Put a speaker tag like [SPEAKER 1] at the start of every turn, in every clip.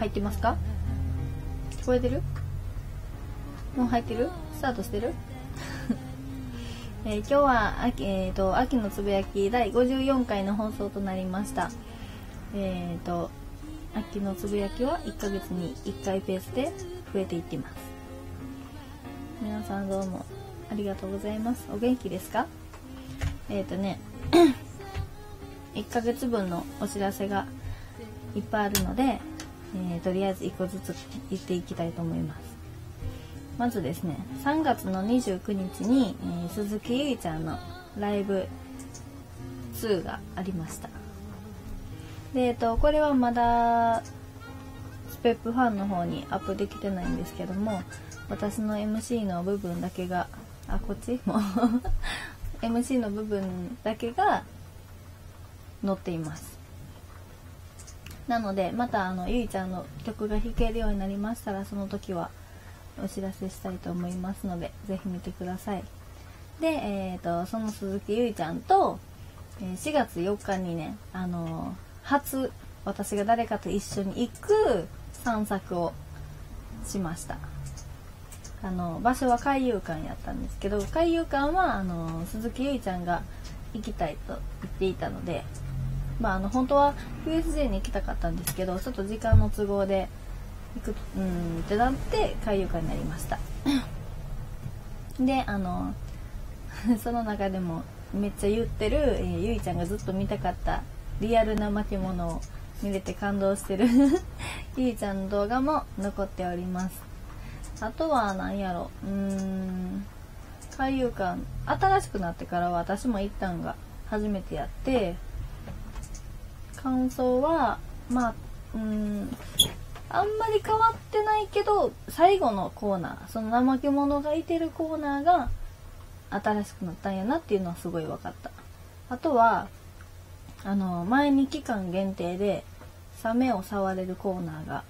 [SPEAKER 1] 入ってますか？聞こえてる？もう入ってる？スタートしてる？えー、今日は秋,、えーと、秋のつぶやき第54回の放送となりました。えっ、ー、と、秋のつぶやきは1ヶ月に1回ペースで増えていってます。皆さんどうもありがとうございます。お元気ですか？えっ、ー、とね、1ヶ月分のお知らせがいっぱいあるので、えー、とりあえず1個ずつ言っていきたいと思います。まずですね3月の29日に、えー、鈴木ゆいちゃんのライブ2がありました。でえっとこれはまだスペップファンの方にアップできてないんですけども私の MC の部分だけがあこっち？も MC の部分だけが載っています。なのでまたあのゆいちゃんの曲が弾けるようになりましたらその時はお知らせしたいと思いますので、ぜひ見てください。で、え、ー、と、その鈴木ゆいちゃんと、4月4日にね、あの初、私が誰かと一緒に行く散策をしました。あの、場所は海遊館やったんですけど、海遊館は、あの、鈴木ゆいちゃんが行きたいと言っていたので、まあ、あの、本当は USJ に行きたかったんですけど、ちょっと時間の都合で、行くうんってなって海遊館になりました。であの その中でもめっちゃ言ってる、えー、ゆいちゃんがずっと見たかったリアルな巻物を見れて感動してる ゆいちゃんの動画も残っております。あとは何やろうーん海遊館新しくなってからは私も行ったんが初めてやって感想はまあうんあんまり変わってないけど、最後のコーナー、その怠け者がいてるコーナーが新しくなったんやなっていうのはすごい分かった。あとは、あの、前に期間限定で、サメを触れるコーナーが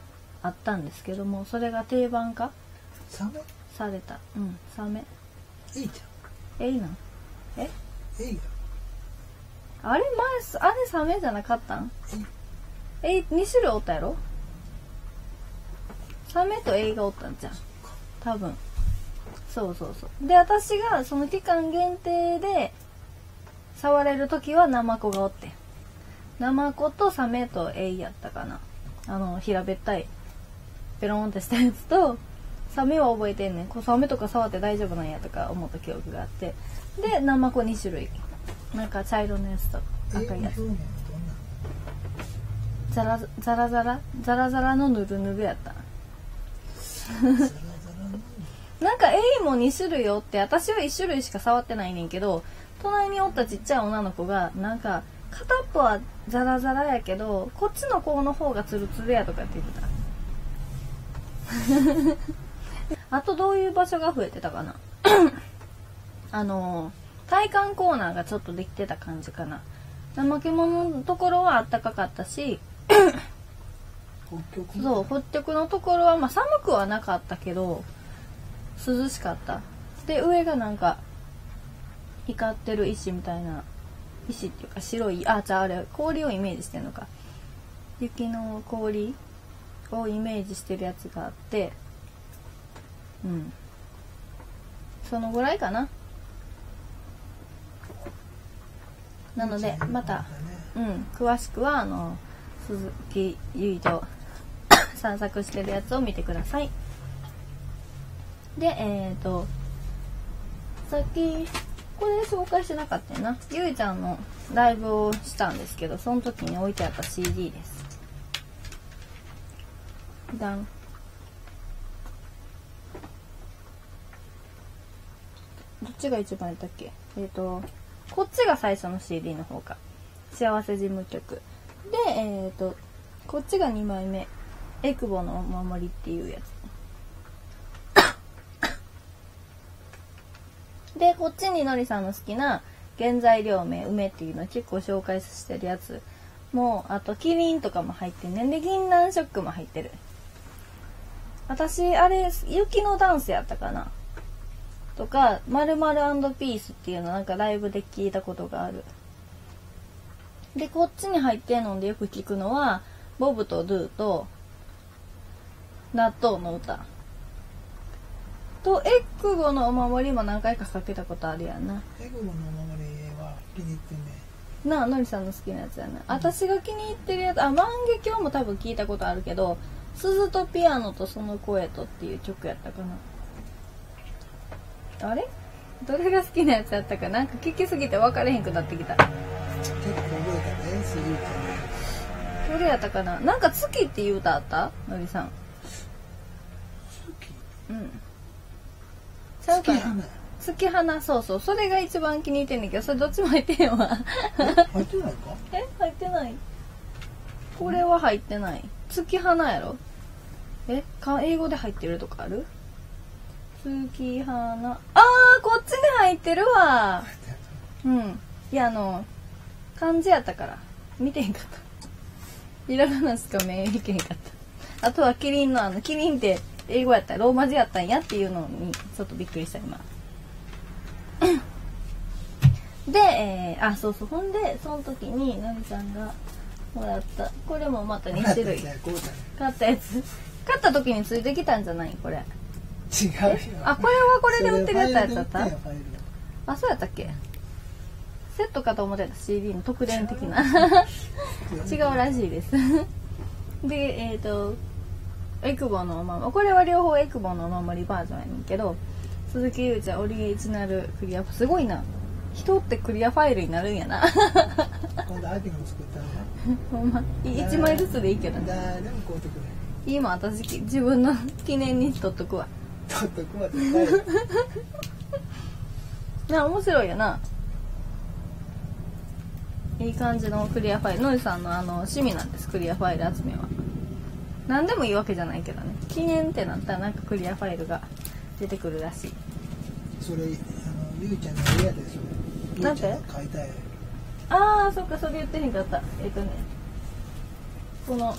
[SPEAKER 1] あったんですけども、それが定番化
[SPEAKER 2] サメ？
[SPEAKER 1] された。うん、サメ。
[SPEAKER 2] いいじ
[SPEAKER 1] ゃん。え、いいの？え？
[SPEAKER 2] いいよ。
[SPEAKER 1] あれ前、あれサメじゃなかったん？え、2種類おったやろ？サメと映画おったんじゃん。多分。そうそうそう。で私がその期間限定で触れる時はナマコがおってナマコとサメとエイやったかな。あの平べったいペロンってしたやつとサメは覚えてんねん。こうサメとか触って大丈夫なんやとか思った記憶があって。でナマコ2種類なんか茶色のやつと赤いやつ。ザラザラザラ？ザラザラのヌルヌルやった。なんかエイも2種類おって私は1種類しか触ってないねんけど隣におったちっちゃい女の子がなんか片っぽはザラザラやけどこっちの子の方がツルツルやとかって言ってた。あとどういう場所が増えてたかな。あの体感コーナーがちょっとできてた感じかな。怠け者のところはあったかかったしそう北極のところは、まあ、寒くはなかったけど涼しかった。で上がなんか光ってる石みたいな石っていうか白いあじゃああれ氷をイメージしてるのか。雪の氷をイメージしてるやつがあってうん。そのぐらいかななのでまたうん詳しくはあの鈴木結衣と散策してるやつを見てください。で、えっ、ー、と、さっき、これ紹介してなかったよな。ゆいちゃんのライブをしたんですけど、その時に置いてあった CD です。だん。どっちが一番やったっけ？えっ、ー、と、こっちが最初の CD の方か。幸せ事務局。で、えっ、ー、と、こっちが2枚目。エクボのお守りっていうやつ。で、こっちにのりさんの好きな原材料名、梅っていうの結構紹介してるやつ。もう、あと、キリンとかも入ってんねんで、銀杏ショックも入ってる。私、あれ、雪のダンスやったかなとか、まるまるピースっていうのなんかライブで聞いたことがある。で、こっちに入ってんのでよく聞くのは、ボブとドゥと納豆の歌。とエッグゴのお守りも何回かかけたことあるやんな。
[SPEAKER 2] エグゴのお守りは気に入ってんね。
[SPEAKER 1] なあのりさんの好きなやつやな。私が気に入ってるやつあ万華鏡も多分聞いたことあるけど鈴とピアノとその声とっていう曲やったかなあれ？どれが好きなやつやったかな？んか聞きすぎて分かれへんくなってきた。
[SPEAKER 2] 結構覚えたねすぎる
[SPEAKER 1] どれやったかな？なんか月っていう歌あった？のりさん。うん。ちゃう
[SPEAKER 2] 月花。
[SPEAKER 1] そうそう。それが一番気に入ってんねんけどそれどっちも入ってへんわ。
[SPEAKER 2] 入ってないか？
[SPEAKER 1] え入ってない。これは入ってない。月花やろ。えか英語で入ってるとかある？月花あーこっちに入ってるわ。うん。いやあの漢字やったから。見てへんかった。ひらがなしか目いけへんかった。あとはキリンのあのキリンって英語やった。らローマ字やったんやっていうのにちょっとびっくりした今。で、えーあそうそう。ほんでその時になみちゃんがもらった。これもまた2種類。買ったやつ。買った時についてきたんじゃない？これ
[SPEAKER 2] 違うよ。
[SPEAKER 1] あこれはこれで売ってるやつやった？ったあそうやったっけ？セットかと思ってた。CD の特典的な。違うらしいです。でえっ、とエクボのお守り。これは両方エクボのお守りバージョンやねんけど鈴木優ちゃんオリジナルクリアすごいな。人ってクリアファイルになるんやな。
[SPEAKER 2] 今度アキの作った
[SPEAKER 1] ほんま。1枚ずつでいいけどね。
[SPEAKER 2] 誰でも買うてくれ
[SPEAKER 1] 今私自分の記念に取っとくわ
[SPEAKER 2] ちょっとくまで帰る
[SPEAKER 1] な面白いよな。いい感じのクリアファイル。のりさんのあの趣味なんですクリアファイル集めは。何でもいいわけじゃないけどね。記念ってなったらなんかクリアファイルが出てくるらしい。
[SPEAKER 2] それあのゆうちゃんの家やでそれゆ
[SPEAKER 1] なんて？
[SPEAKER 2] 買いたい。
[SPEAKER 1] あーそっかそれ言ってへんかった。えっ、とね。この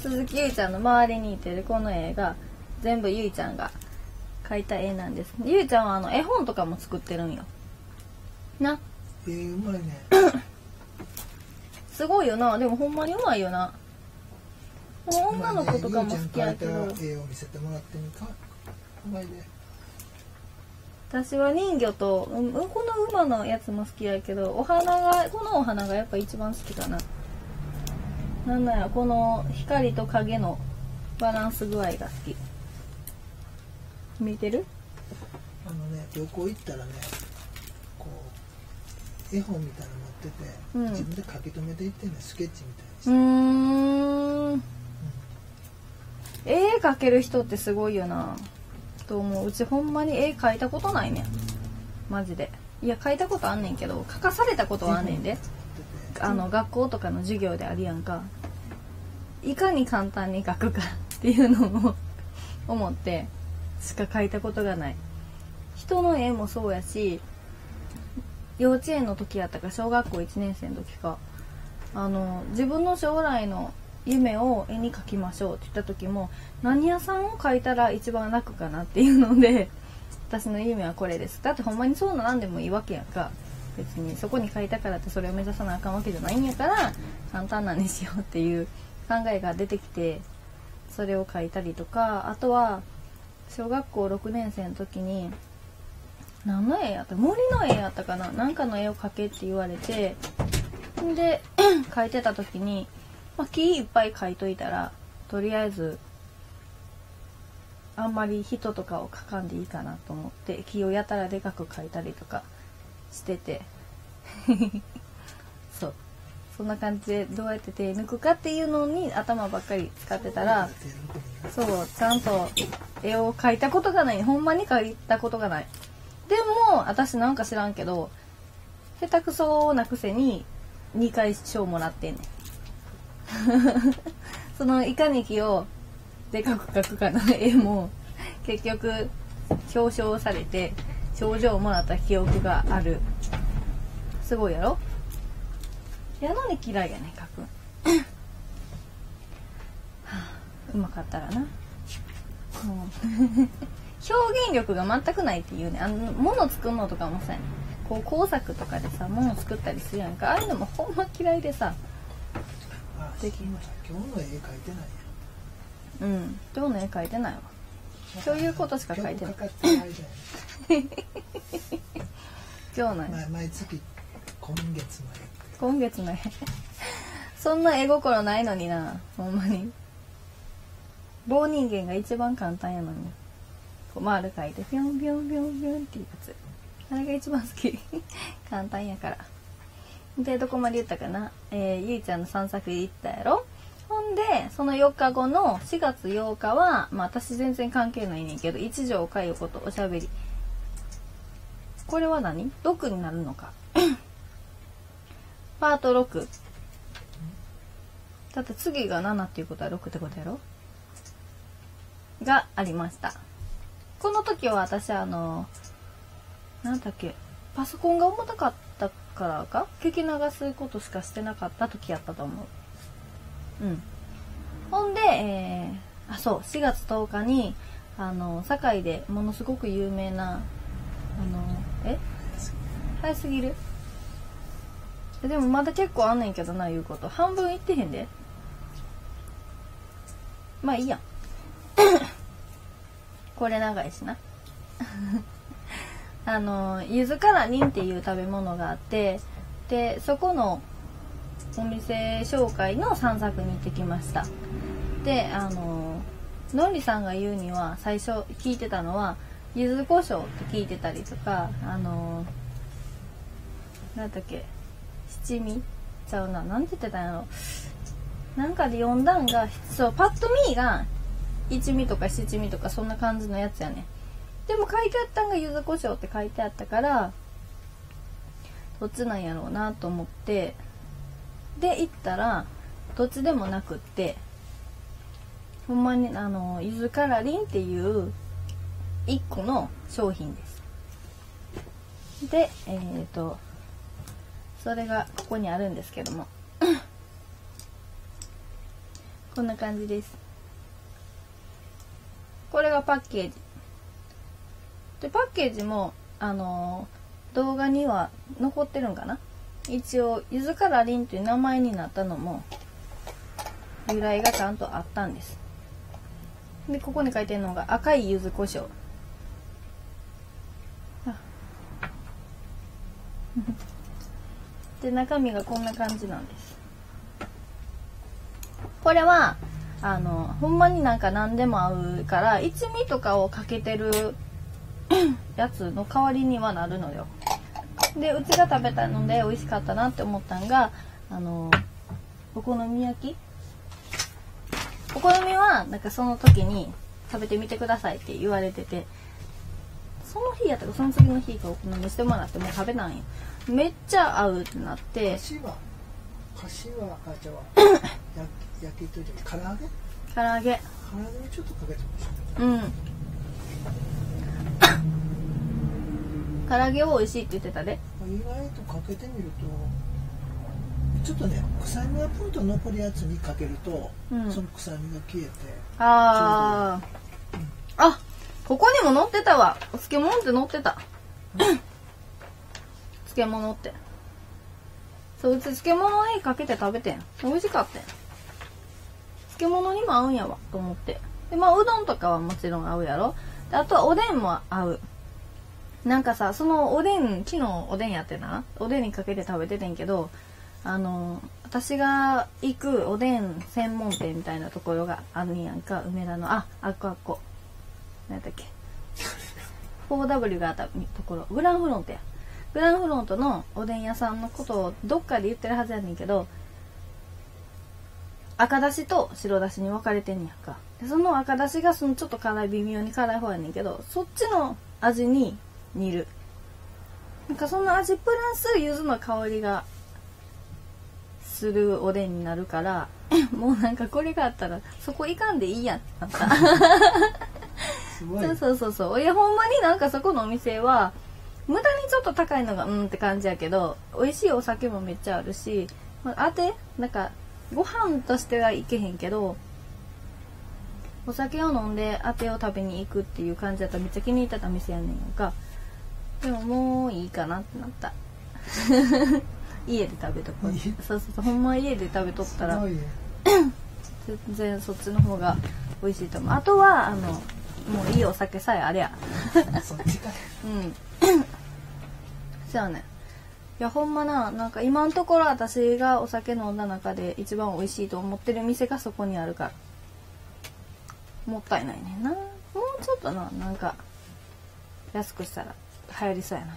[SPEAKER 1] 鈴木ゆいちゃんの周りにいてるこの絵が全部ゆいちゃんが描いた絵なんです。ゆいちゃんはあの絵本とかも作ってるんよ。な。
[SPEAKER 2] えー、うまいね。
[SPEAKER 1] すごいよな。でもほんまにうまいよな。女の子とかも好きやけど。
[SPEAKER 2] ゆうちゃん描いた絵を見せてもらってみか。うまいね。
[SPEAKER 1] 私は人魚と、うん、この馬のやつも好きやけどお花がこのお花がやっぱ一番好きかな。なんなんやこの光と影のバランス具合が好き見てる？
[SPEAKER 2] あのね旅行行ったらねこう絵本みたいなの持ってて、
[SPEAKER 1] うん。
[SPEAKER 2] 自分で書き留めていってんねスケッチみたいにし
[SPEAKER 1] う
[SPEAKER 2] て、
[SPEAKER 1] ーん。絵描ける人ってすごいよな。と思う。うちほんまに絵描いたことないねん。マジで。いや描いたことあんねんけど描かされたことはあんねんで。あの学校とかの授業であるやんか。いかに簡単に描くかっていうのを思ってしか描いたことがない。人の絵もそうやし幼稚園の時やったか小学校1年生の時か。あの自分の将来の夢を絵に描きましょうって言った時も何屋さんを描いたら一番楽かなっていうので私の夢はこれです。だってほんまにそうなんでもいいわけやんか。別にそこに書いたからってそれを目指さなあかんわけじゃないんやから簡単なんにしようっていう考えが出てきてそれを書いたりとかあとは小学校6年生の時に何の絵やった？森の絵やったかな？なんかの絵を描けって言われてで 描いてた時に、まあ、木いっぱい描いといたらとりあえずあんまり人とかを描かんでいいかなと思って木をやたらでかく描いたりとかしてて。そう。そんな感じでどうやって手抜くかっていうのに頭ばっかり使ってたらそうちゃんと絵を描いたことがない。ほんまに描いたことがない。でも私なんか知らんけど下手くそなくせに2回賞もらってんねん。そのいかに木をでかく描くかの絵も結局表彰されて賞状をもらった記憶がある。すごいやろ？やのに嫌いやね描くん。はあうまかったらな。表現力が全くないっていうね。あの物作るのとかもさこう工作とかでさ物作ったりするやんか。ああいうのもほんま嫌いでさ。
[SPEAKER 2] あ
[SPEAKER 1] でき
[SPEAKER 2] 今さ今日の絵描いてない
[SPEAKER 1] うん。今日の絵描いてないわ。そういうことしか書いてない。
[SPEAKER 2] 今日かかない
[SPEAKER 1] 今日の絵。
[SPEAKER 2] 毎毎月今月の絵
[SPEAKER 1] 今月の絵。そんな絵心ないのにな。ほんまに。棒人間が一番簡単やのに。こう丸書いてピョンピョンピョンピョンっていうやつ。あれが一番好き。簡単やから。でどこまで言ったかな、えーゆいちゃんの散策行ったやろ。ほんでその4日後の4月8日はまあ私全然関係ないねんけど一条かよことおしゃべり。これは何 ?6 になるのか。パート6だって次が7っていうことは6ってことやろ？がありました。この時は私あのなんだっけパソコンが重たかったからか？聞き流すことしかしてなかった時やったと思う。うん。ほんで、えーあそう4月10日にあの堺でものすごく有名なあのえ？早すぎる？でもまだ結構あんねんけどな言うこと。半分いってへんで。まあいいや。これ長いしな。あのゆずからりんっていう食べ物があってでそこのお店紹介の散策に行ってきました。であののんりさんが言うには最初聞いてたのは柚子胡椒って聞いてたりとかあのなんだっけ。七味？ちゃうな。なんて言ってたんやろ？なんかで読んだんがそうパッと見が一味とか七味とかそんな感じのやつやね。でも書いてあったんが柚子胡椒って書いてあったからどっちなんやろうなと思ってで行ったらどっちでもなくってほんまにあの柚子カラリンっていう1個の商品です。でえっ、とそれがここにあるんですけども。こんな感じです。これがパッケージ。でパッケージもあの動画には残ってるんかな？一応ゆずからりんという名前になったのも由来がちゃんとあったんです。でここに書いてるのが赤い柚子胡椒。で中身がこんな感じなんです。これはあのほんまになんか何でも合うから一味とかをかけてる やつの代わりにはなるのよ。でうちが食べたので美味しかったなって思ったんがあのお好み焼き？お好みはなんかその時に食べてみてくださいって言われててその日やったかその次の日かお好みしてもらってもう食べたんよ。めっちゃ合うってなって。
[SPEAKER 2] 柏柏あじゃあや焼き鳥唐揚げ？
[SPEAKER 1] 唐揚げ。
[SPEAKER 2] 唐揚げにちょっとかけてました
[SPEAKER 1] うん。唐揚げを美味しいって言ってたで。
[SPEAKER 2] 意外とかけてみるとちょっとね臭みがポンと残るやつにかけると、
[SPEAKER 1] うん。
[SPEAKER 2] その臭みが消えて
[SPEAKER 1] あああここにも載ってたわ。お漬物って載ってた。漬物って。そううち漬物にかけて食べてん。美味しかったん漬物にも合うんやわと思って。でまあうどんとかはもちろん合うやろ。であとはおでんも合う。なんかさそのおでん昨日おでんやってな。おでんにかけて食べててんけどあの私が行くおでん専門店みたいなところがあるんやんか。梅田の。ああっこあっこ何だっけ？4W があったところ。グランフロントや。グランフロントのおでん屋さんのことをどっかで言ってるはずやねんけど赤だしと白だしに分かれてんやんか。でその赤だしがそのちょっと辛い微妙に辛い方やねんけどそっちの味に似る。なんかその味プラス柚子の香りがするおでんになるから もうなんかこれがあったらそこ行かんでいいやん。ってなった
[SPEAKER 2] すごい。
[SPEAKER 1] そうそうそうそう。いやほんまになんかそこのお店は無駄にちょっと高いのがうんって感じやけど美味しいお酒もめっちゃあるし、まあ、あてなんかご飯としてはいけへんけどお酒を飲んであてを食べに行くっていう感じだったらめっちゃ気に入ってた店やねんか。でももういいかなってなった。家で食べとこう。
[SPEAKER 2] 家？
[SPEAKER 1] そうそうそう。ほんま家で食べとったら全然そっちの方が美味しいと思う。あとはあのもういいお酒さえあれや。
[SPEAKER 2] そっちか
[SPEAKER 1] うん。そうやね。いやほんまななんか今のところ私がお酒飲んだ中で一番美味しいと思ってる店がそこにあるから。もったいないねんな。もうちょっとななんか安くしたら流行りそうやな。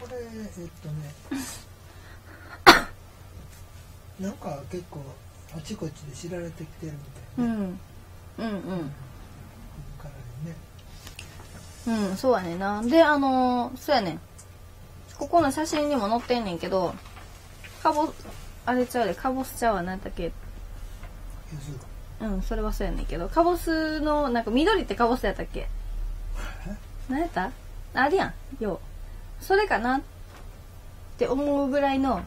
[SPEAKER 2] これえっとね。なんか結構あちこちで知られてきてるみたいな、
[SPEAKER 1] うんうんうん。うんそうやねんな。であのーそうやねん。ここの写真にも載ってんねんけどかぼあれちゃうでかぼすちゃうわ何だっけ？うん、それはそうやねんけど、カボスの、なんか緑ってカボスやったっけ？何やった？あれやん、よう。それかなって思うぐらいの、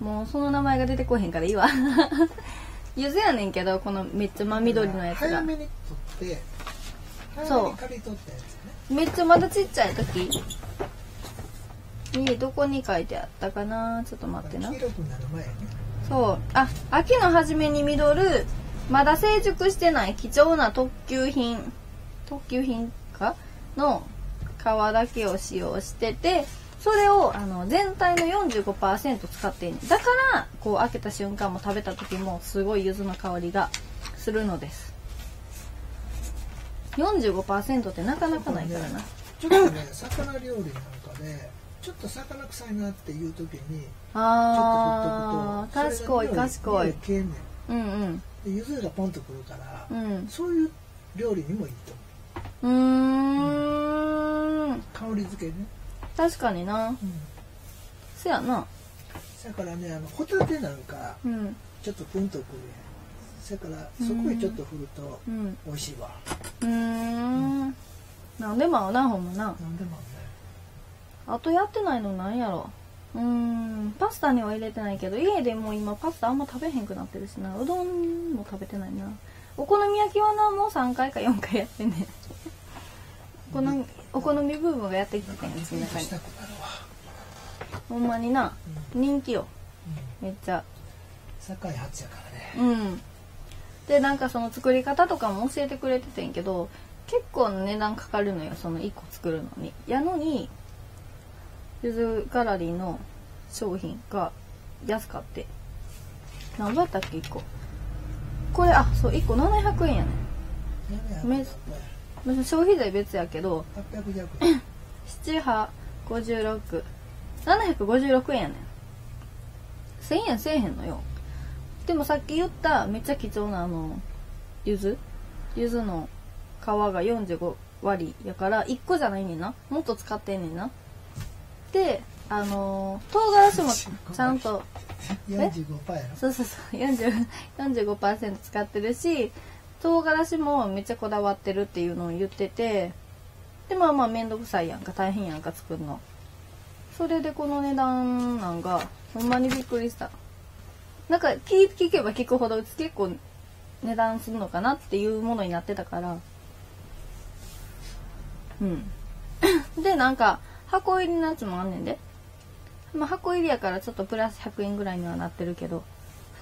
[SPEAKER 1] もうその名前が出てこへんからいいわ。ゆずやねんけど、このめっちゃ真緑のやつが。
[SPEAKER 2] 早。めに取って
[SPEAKER 1] そう
[SPEAKER 2] 早めに刈り取ったやつね
[SPEAKER 1] めっちゃまだちっちゃい時。に、どこに書いてあったかな？ちょっと待ってな。そう。あ、秋の初めに実る、まだ成熟してない貴重な特級品、特級品か？の皮だけを使用してて、それをあの全体の45%使っている。だから、こう開けた瞬間も食べた時もすごい柚子の香りがするのです。45%ってなかなかないからな。
[SPEAKER 2] ちょっとね魚料理なんかでちょっと魚臭いなっていう時にちょっと振っとくと
[SPEAKER 1] 賢い賢いうんうん。
[SPEAKER 2] でゆずがポンとくるから、
[SPEAKER 1] うん。
[SPEAKER 2] そういう料理にもいいと思
[SPEAKER 1] うーん。
[SPEAKER 2] う香り付けね、
[SPEAKER 1] 確かにな。
[SPEAKER 2] うん、
[SPEAKER 1] そやな。
[SPEAKER 2] だからねあのホタテなんか
[SPEAKER 1] うん。
[SPEAKER 2] ちょっとプンとくるやんだからそこへちょっと振ると
[SPEAKER 1] うん。
[SPEAKER 2] 美味しいわ、
[SPEAKER 1] うーん。なんでも合うな、ほんまな。
[SPEAKER 2] なんでもね
[SPEAKER 1] あとやってないのなんやろ。うーん。パスタには入れてないけど、家でもう今パスタあんま食べへんくなってるしな。うどんも食べてないな。お好み焼きはな、もう3回か4回やってんねん。お好み、お好みブームがやってきてんやつの中にほんまにな。人気よ。
[SPEAKER 2] うん、
[SPEAKER 1] めっちゃ。
[SPEAKER 2] 堺発やからね
[SPEAKER 1] うん。で、なんかその作り方とかも教えてくれててんけど、結構な値段かかるのよ、その1個作るのに。やのに、ゆずガラリーの商品が安かって。何ぼやったっけ、1個。これ、あ、そう、1個700円やねめん。消費税別やけど、
[SPEAKER 2] 800弱円
[SPEAKER 1] 7、8、56。756円やねん。1000円せえへんのよ。でもさっき言っためっちゃ貴重なあの、柚子柚子の皮が45割やから1個じゃないねんな。もっと使ってんねんな。で、あのー、唐辛子も ちゃんと、
[SPEAKER 2] 45%やろ
[SPEAKER 1] そうそうそう、40 45%使ってるし、唐辛子もめっちゃこだわってるっていうのを言ってて、で、まあまあめんどくさいやんか、大変やんか作るの。それでこの値段なんか、ほんまにびっくりした。なんか聞けば聞くほど結構値段するのかなっていうものになってたから。うん。で、なんか箱入りのやつもあんねんで。まあ、箱入りやからちょっとプラス100円ぐらいにはなってるけど、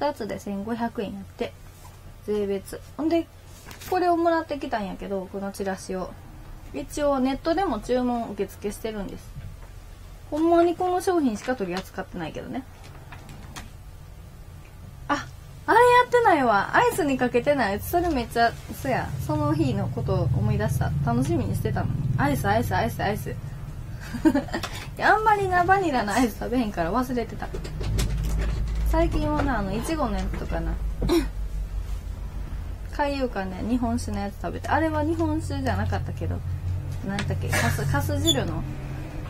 [SPEAKER 1] 2つで1500円やって、税別。ほんで、これをもらってきたんやけど、このチラシを。一応ネットでも注文受付してるんです。ほんまにこの商品しか取り扱ってないけどね。あ、あれやってないわ。アイスにかけてない。それめっちゃ、そや、その日のことを思い出した。楽しみにしてたの。アイス、アイス、アイス、アイス。あんまりなバニラのアイス食べへんから忘れてた最近はなあのいちごのやつとかな海遊館で日本酒のやつ食べてあれは日本酒じゃなかったけど何だっけかすかす汁の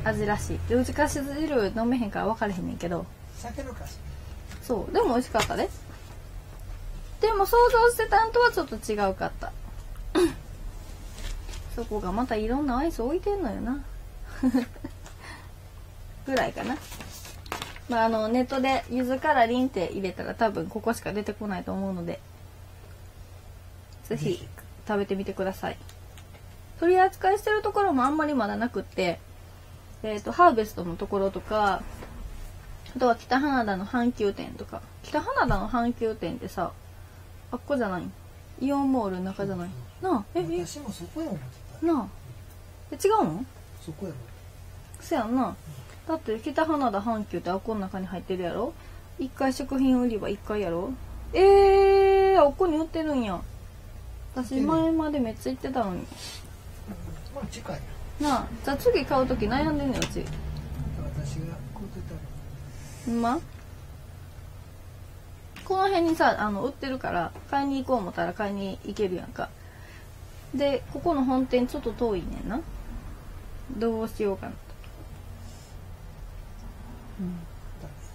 [SPEAKER 1] 味らしい。でうちかす汁飲めへんから分からへんねんけど。
[SPEAKER 2] 酒のかす。
[SPEAKER 1] そう。でも美味しかったで。でも想像してたんとはちょっと違うかった。そこがまたいろんなアイス置いてんのよな。ぐらいかな。まああのネットでゆずからりんって入れたら多分ここしか出てこないと思うのでぜひ食べてみてください。取り扱いしてるところもあんまりまだなくってえっ、とハーベストのところとかあとは北花田の阪急店とか。北花田の阪急店ってさあっこじゃない？イオンモールの中じゃない？なあええ？
[SPEAKER 2] 私もそこや
[SPEAKER 1] なあ。え違うの？
[SPEAKER 2] そこやろ。
[SPEAKER 1] そやんな。だって北花田阪急ってあっこの中に入ってるやろ？一階食品売り場一階やろ？えー、あっこに売ってるんや私前までめっちゃ行ってたのに。
[SPEAKER 2] まあ近いよ
[SPEAKER 1] なあじゃあ次買う時悩んでんねんうち。
[SPEAKER 2] 私が買うてたら。
[SPEAKER 1] ほんま？この辺にさあの売ってるから買いに行こう思ったら買いに行けるやんか。でここの本店ちょっと遠いねんな。どうしようかなと。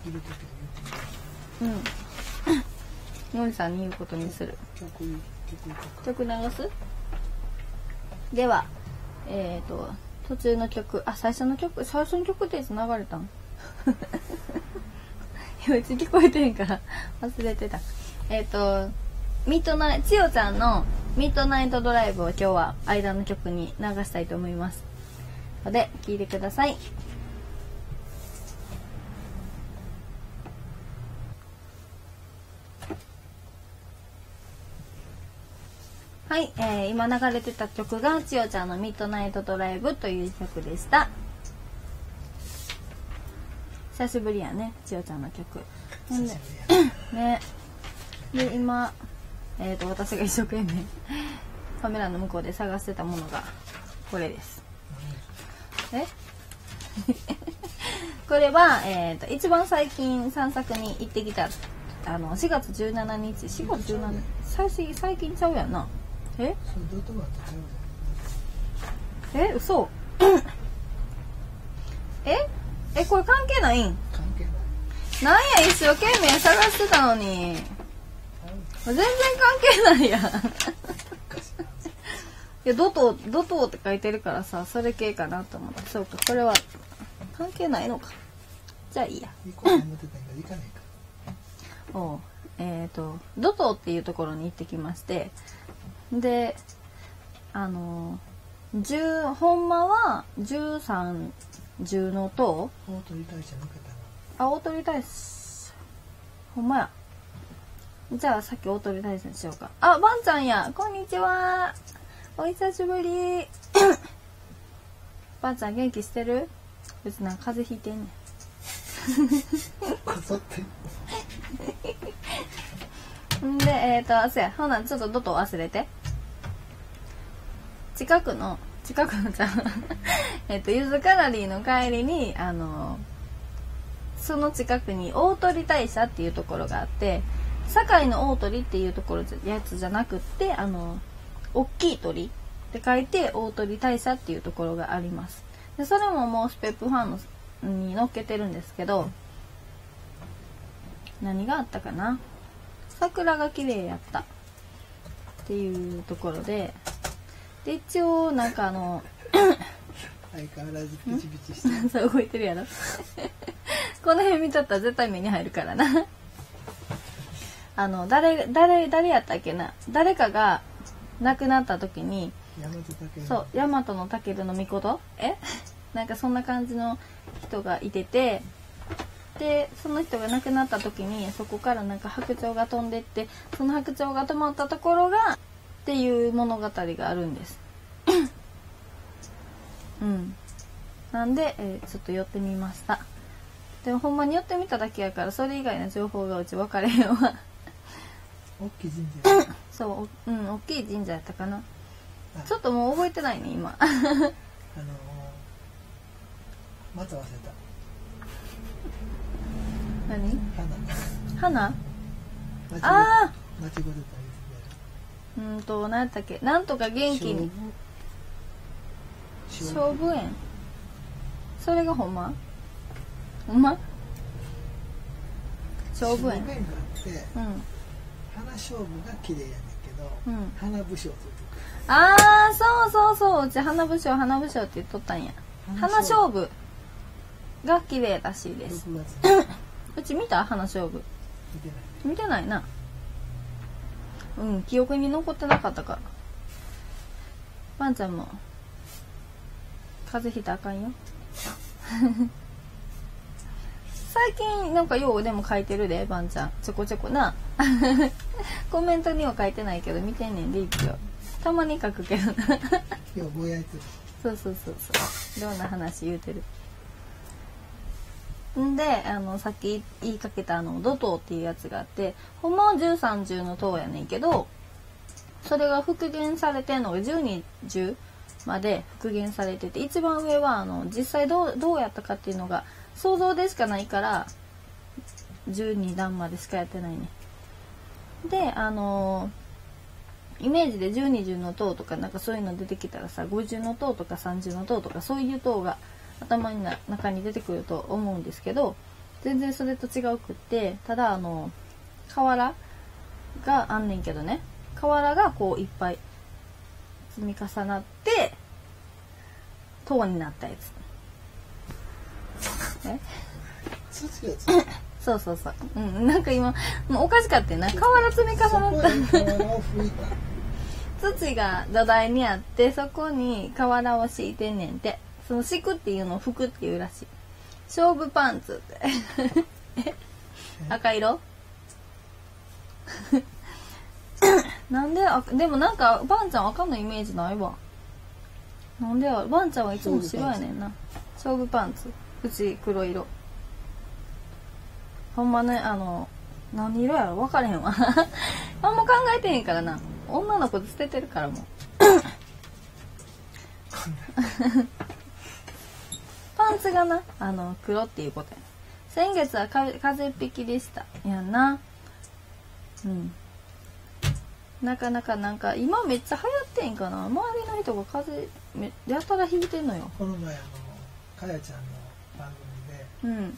[SPEAKER 2] 入れてて言って
[SPEAKER 1] うん。のり さんに言うことにする
[SPEAKER 2] 曲。
[SPEAKER 1] 流す？ではえっ、ー、と途中の曲。あ最初の曲？最初の曲っていつ流れたん？いやうち聞こえてんから。忘れてた。えっ、とミッドナイト千代ちゃんのミッドナイトドライブを今日は間の曲に流したいと思います。ので聴いてください。はい、えー、今流れてた曲が千代ちゃんのミッドナイトドライブという曲でした。久しぶりやね千代ちゃんの曲。ほんでね。で今えー、と私が一生懸命カメラの向こうで探してたものがこれです。え？これは、えー、と一番最近散策に行ってきたあの4月17日4月17日？最近最近ちゃうやんなえ？え嘘。え？えこれ関係ないん？
[SPEAKER 2] 関係ない
[SPEAKER 1] なんや一生懸命探してたのに。全然関係ないやん。いやドトドトって書いてるからさそれ系かなと思ってそうかこれは関係ないのか。じゃあいいや。おうえっ、とドトっていうところに行ってきましてであの10ほんまは13十の塔。
[SPEAKER 2] 大鳥大社抜けた
[SPEAKER 1] あ大鳥大使ほんまや。じゃあさっき大鳥大使にしようか。あばんちゃんや。こんにちは。お久しぶり。ばんちゃん元気してる？別に風邪ひいてんねん。ん で、えっ、ー、と、そうや、ほな、ちょっとドト忘れて。近くの、近くのじゃん。えっと、ゆずカラリーの帰りに、あの、その近くに大鳥大社っていうところがあって、堺の大鳥っていうところやつじゃなくって、あの、大きい鳥って書いて大鳥大社っていうところがあります。で、それももうスペップファンのに載っけてるんですけど、何があったかな？桜が綺麗やったっていうところでで一応なんかあの
[SPEAKER 2] 相変わらずピチピチして
[SPEAKER 1] そう動いてるやろ。この辺見ちゃったら絶対目に入るからな。あの誰誰誰やったっけな？誰かが亡くなった時にそう大和の武の御え？なんかそんな感じの人がいててでその人が亡くなった時にそこからなんか白鳥が飛んでってその白鳥が止まったところがっていう物語があるんです。うん。なんで、えーちょっと寄ってみました。でもほんまに寄ってみただけやからそれ以外の情報がうち分かれへんわ。
[SPEAKER 2] 大きい神社
[SPEAKER 1] そう、おうん、大きい神社やったかな。
[SPEAKER 2] あ
[SPEAKER 1] ちょっともう覚えてないね、今。
[SPEAKER 2] あのーまた忘れた
[SPEAKER 1] 何？
[SPEAKER 2] 花
[SPEAKER 1] 花？あ
[SPEAKER 2] 間違えた
[SPEAKER 1] うーんと、何やったっけ？なんとか元気に。
[SPEAKER 2] 勝負
[SPEAKER 1] 園それがほんま？ほんま？勝負園
[SPEAKER 2] があって
[SPEAKER 1] うん。
[SPEAKER 2] 花勝負が綺麗やねんけど、
[SPEAKER 1] うん
[SPEAKER 2] 花武将と
[SPEAKER 1] あー、そうそうそう。うち花武将、花武将って言っとったんや。花勝負が綺麗らしいです。
[SPEAKER 2] 6月に
[SPEAKER 1] うち見た？花勝負。
[SPEAKER 2] 見てない
[SPEAKER 1] な。うん、記憶に残ってなかったから。ワンちゃんも、風邪ひいたらあかんよ。最近なんかようでも書いてるでばんちゃん。ちょこちょこな。コメントには書いてないけど見てんねんで一応たまに書くけど。な
[SPEAKER 2] 今日ぼやいてる。
[SPEAKER 1] そうそうそうそう。どんな話言うてるんであのさっき言いかけたあの土塔っていうやつがあってほんまは13重の塔やねんけどそれが復元されてんのが12重まで復元されてて一番上はあの実際どうどうやったかっていうのが想像でしかないから12段までしかやってないねであのイメージで12重の塔とかなんかそういうの出てきたらさ50の塔とか30の塔とかそういう塔が頭の中に出てくると思うんですけど全然それと違うくってただあの瓦があんねんけどね瓦がこういっぱい積み重なって塔になったやつ。ねそうそうそう。うん、なんか今、もうおかしかったよな。瓦積み重なっ
[SPEAKER 2] た。
[SPEAKER 1] 土が土台にあって、そこに瓦を敷いてんねんて。その敷くっていうのを拭くっていうらしい。勝負パンツって。え？赤色？なんであでもなんかバンちゃん赤のイメージないわ。なんでやバンちゃんはいつも白やねんな。勝負パンツ。うち黒色。ほんまねあの何色やろ？分かれへんわ。あんま考えてへんからな。女の子で捨ててるからもう パンツがなあの黒っていうことや。先月はか風邪っぴきでした。やんな。うん。なかなかなんか今めっちゃ流行ってんかな。周りの人が風邪めやたらひいてんのよ。
[SPEAKER 2] この前あのかやちゃんの番組で
[SPEAKER 1] うん。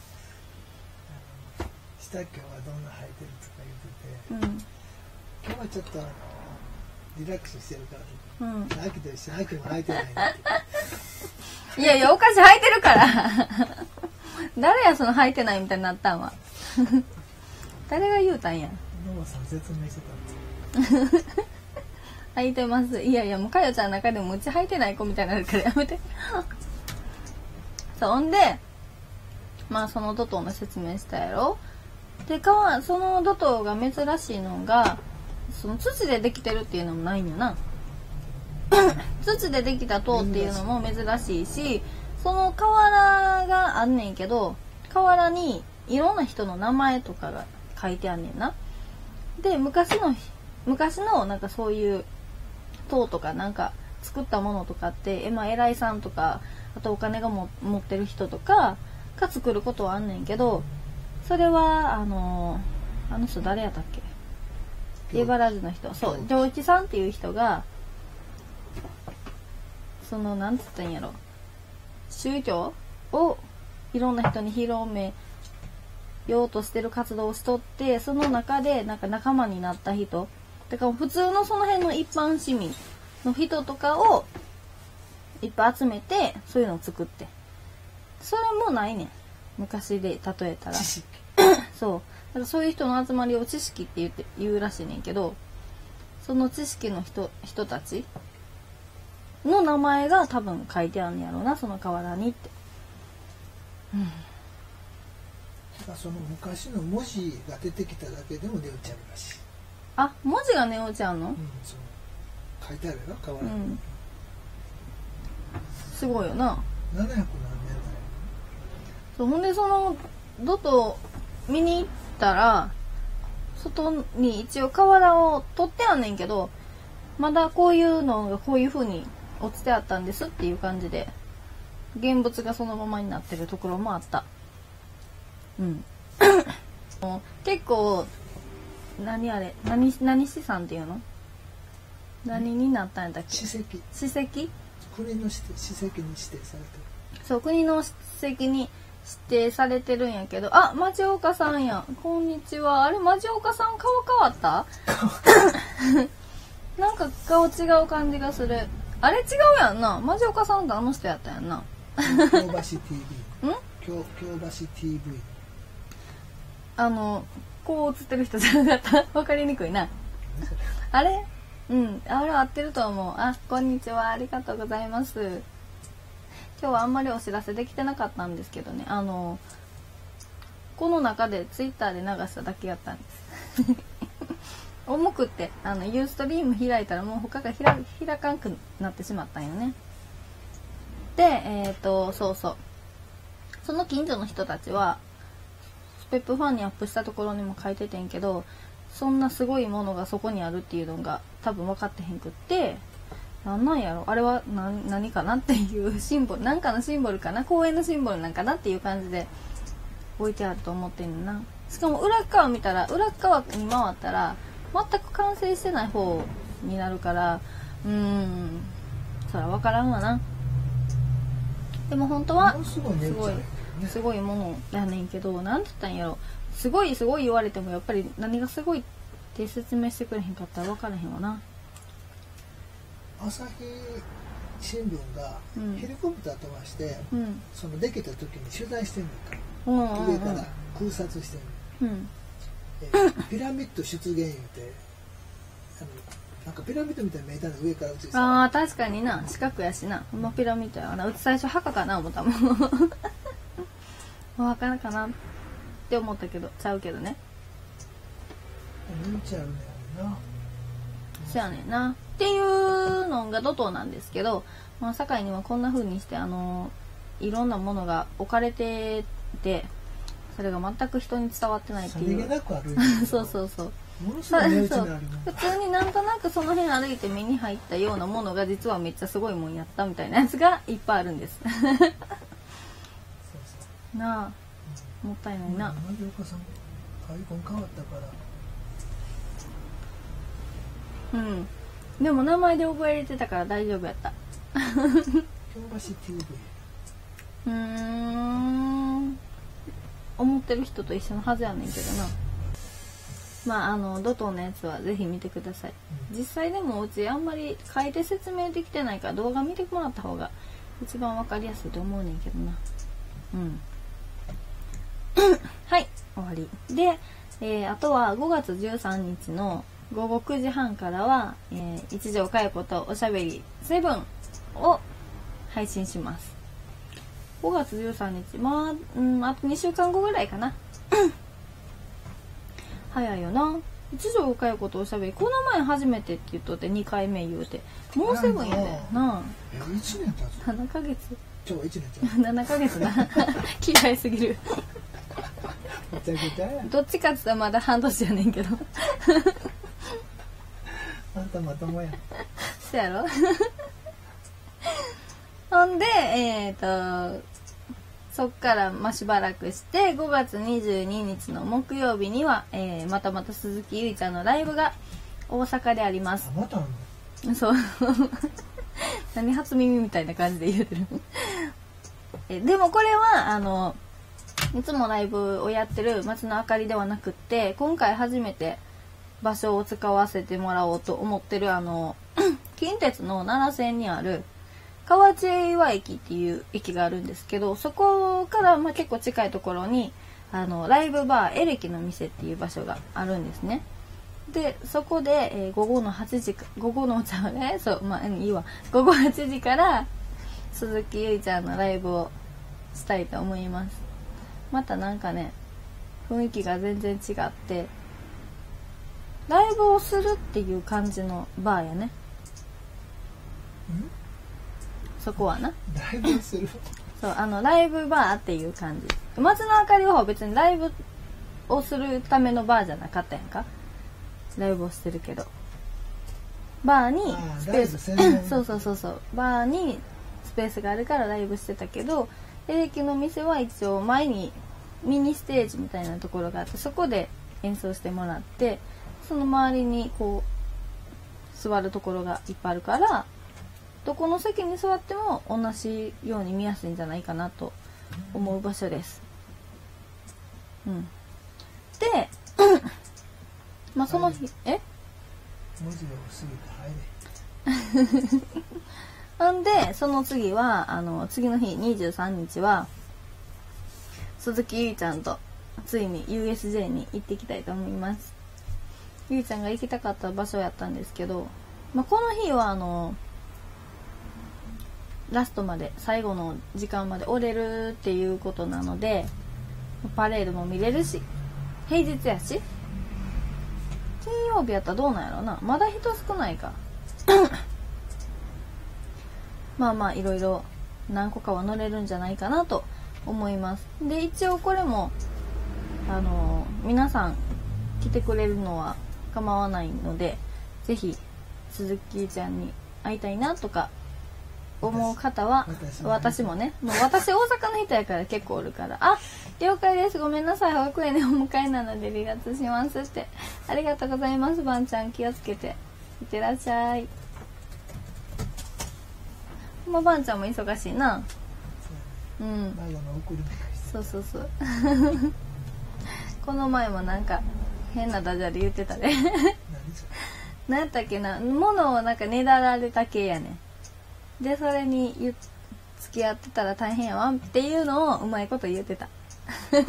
[SPEAKER 2] 下今日はどんな履いてるとか言ってて
[SPEAKER 1] うん。
[SPEAKER 2] 今日はちょっとあのリラックスしてるから
[SPEAKER 1] うん。
[SPEAKER 2] 秋と一緒に秋も履いてないって
[SPEAKER 1] いやいやお菓子履いてるから。誰やその履いてないみたいになったんは。誰が言うたんや。履いてます。いやいやもうかよちゃんの中でもうち履いてない子みたいになるからやめてそうほんでまあそのドトーの説明したやろ。でかわそのドトーが珍しいのがその土でできてるっていうのもないんよな土でできた塔っていうのも珍しいしその瓦があんねんけど瓦にいろんな人の名前とかが書いてあんねんな。で昔の昔のなんかそういう塔とかなんか作ったものとかってえ、まあ、偉いさんとかあとお金がも持ってる人とかが作ることはあんねんけどそれはあのあの人誰やったっけ？家原寺の人。そう丈一さんっていう人がそのなんつったんやろ。宗教をいろんな人に広めようとしてる活動をしとってその中でなんか仲間になった人。だから普通のその辺の一般市民の人とかをいっぱい集めてそういうのを作って。それもないねん。昔で例えたら。そう。だからそういう人の集まりを知識って言って言うらしいねんけどその知識の人人たちの名前が多分書いてあるんやろうなその河原にって。
[SPEAKER 2] だからその昔の文字が出てきただけでも出ちゃうらしい、
[SPEAKER 1] あ文字がネオちゃんの？
[SPEAKER 2] うん、その書いてあるよ河
[SPEAKER 1] う
[SPEAKER 2] 原に、
[SPEAKER 1] ん。すごいよな。
[SPEAKER 2] 700何年代？
[SPEAKER 1] そうほんでそのドト見に行ったら外に一応瓦を取ってあんねんけどまだこういうのがこういう風に落ちてあったんですっていう感じで現物がそのままになってるところもあった。うん。結構何あれ何何資産っていうの？何になったんだっけ？
[SPEAKER 2] 史跡。
[SPEAKER 1] 史跡？
[SPEAKER 2] 国の史跡に指定されてる。
[SPEAKER 1] そう国の史跡に指定されてるんやけど。あ町岡さんや。こんにちは。あれ町岡さん顔変わった？なんか顔違う感じがするあれ違うやんな。町岡さんってあの人やったやんな。
[SPEAKER 2] 京橋 TV
[SPEAKER 1] ん？
[SPEAKER 2] 京京橋 TV
[SPEAKER 1] あのこう映ってる人じゃなかった？わかりにくいな。あれ？うん。あれ合ってると思う。あこんにちは。ありがとうございます。今日はあんまりお知らせできてなかったんですけどね。あのこの中でツイッターで流しただけやったんです 重くってあのユーストリーム開いたらもう他が開かんくなってしまったんよね。でえっ、とそうそう。その近所の人たちはスペップファンにアップしたところにも書いててんけどそんなすごいものがそこにあるっていうのが多分分かってへんくってなんなんやろ？あれは何何かなっていうシンボルなんかのシンボルかな？公園のシンボルなんかなっていう感じで置いてあると思ってんねんな。しかも裏側見たら裏側に回ったら全く完成してない方になるからうーんそら分からんわな。でも本当は
[SPEAKER 2] すごい
[SPEAKER 1] すごいものやねんけどなんて言ったんやろ。すごいすごい言われてもやっぱり何がすごいって説明してくれへんかったら分からへんわな。
[SPEAKER 2] 朝日新聞が
[SPEAKER 1] うん。
[SPEAKER 2] ヘリコプター飛ばして、
[SPEAKER 1] うん。
[SPEAKER 2] そのできた時に取材してんのか、
[SPEAKER 1] うんうんうん
[SPEAKER 2] 上から空撮してんの、
[SPEAKER 1] うん
[SPEAKER 2] えーピラミッド出現言うてあのなんかピラミッドみたいに見えたの上から映して
[SPEAKER 1] あー確かにな。四角やしな。ほんまピラミッドや。わなうち最初墓かな思ったもん。お墓かな。って思ったけど。ちゃうけどね。
[SPEAKER 2] 値打ちあるねんな。
[SPEAKER 1] そやねんな。っていうのがドトーなんですけど、まあ、堺にはこんな風にしてあのいろんなものが置かれててそれが全く人に伝わってないっていう。そうそうそう。そう普通になんとなくその辺歩いて目に入ったようなものが実はめっちゃすごいもんやったみたいなやつがいっぱいあるんです。なあもったいな
[SPEAKER 2] う
[SPEAKER 1] いな、うん。でも名前で覚えれてたから大丈夫やった。
[SPEAKER 2] 京橋 TV
[SPEAKER 1] うーん思ってる人と一緒のはずやねんけどな。まああのドトーのやつはぜひ見てください。実際でもうちあんまり書いて説明できてないから動画見てもらった方が一番わかりやすいと思うねんけどな。うん。はい終わり。で、えーあとは5月13日の午後9時半からは、えー一条かよことおしゃべり7を配信します。5月13日。まあ、うん、あと2週間後ぐらいかな。早いよな。一条かよことおしゃべり。この前初めてって言っとって2回目言うて。もうセブンやでな。
[SPEAKER 2] え1年経つ
[SPEAKER 1] あ7ヶ月。
[SPEAKER 2] 今日1年経
[SPEAKER 1] 7 ヶ月な。嫌いすぎる。どっちかって言ったらまだ半年やねんけど。
[SPEAKER 2] あんたまともや。
[SPEAKER 1] そやろ？ほんでえっ、とそっからまあしばらくして5月22日の木曜日には、えーまたまた鈴木ゆいちゃんのライブが大阪であります。
[SPEAKER 2] あまたあんの？
[SPEAKER 1] そう。何初耳みたいな感じで言うてる。えでもこれはあのいつもライブをやってる街の明かりではなくって今回初めて場所を使わせてもらおうと思ってるあの 近鉄の奈良線にある河内岩駅っていう駅があるんですけどそこからま結構近いところにあのライブバーエレキの店っていう場所があるんですね。でそこで、えー午後の8時か午後のちゃうね。そうまあいいわ。午後8時から鈴木ゆいちゃんのライブをしたいと思います。またなんかね雰囲気が全然違ってライブをするっていう感じのバーやね。ん？そこはな。
[SPEAKER 2] ライブする。
[SPEAKER 1] そうあのライブバーっていう感じ。松の明かりは別にライブをするためのバーじゃなかったやんか。ライブをしてるけど。バーにスペース。そうそうそうそう。バーにスペースがあるからライブしてたけどエレキの店は一応前にミニステージみたいなところがあってそこで演奏してもらってその周りにこう座るところがいっぱいあるからどこの席に座っても同じように見やすいんじゃないかなと思う場所です。うん、で、まあその日、え？
[SPEAKER 2] 文字が薄いて入れ
[SPEAKER 1] ほん。でその次はあの次の日23日は鈴木ゆいちゃんとついに USJ に行ってきたいと思います。ゆいちゃんが行きたかった場所やったんですけど、まあ、この日はあのラストまで最後の時間まで折れるっていうことなのでパレードも見れるし平日やし。金曜日やったらどうなんやろな。まだ人少ないか。まあまあいろいろ何個かは乗れるんじゃないかなと思います。で一応これもあの皆さん来てくれるのは構わないのでぜひ鈴木ちゃんに会いたいなとか思う方は私もね。もう私大阪の人やから結構おるから。あ了解です。ごめんなさい。保育園でお迎えなので離脱しますって。ありがとうございます。ばんちゃん気をつけて。いってらっしゃい。もうばんちゃんも忙しいな。うん。そうそうそう。この前もなんか変なダジャレ言ってたね何 やったっけな。物をなんかねだられた系やねでそれに付き合ってたら大変やわっていうのをうまいこと言ってた。